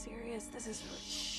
serious? This is really...